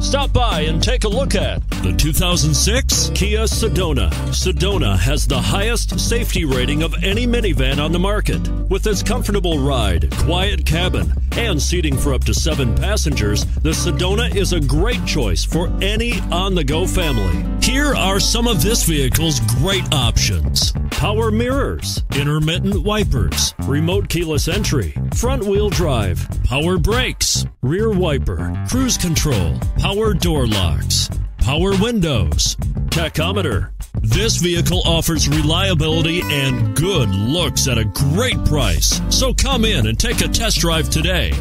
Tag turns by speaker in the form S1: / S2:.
S1: Stop by and take a look at the 2006 Kia Sedona. Sedona has the highest safety rating of any minivan on the market. With its comfortable ride, quiet cabin, and seating for up to seven passengers, the Sedona is a great choice for any on the go family. Here are some of this vehicle's great options power mirrors, intermittent wipers, remote keyless entry, front wheel drive, power brakes, rear wiper, cruise control, power door locks, power windows, tachometer. This vehicle offers reliability and good looks at a great price. So come in and take a test drive today.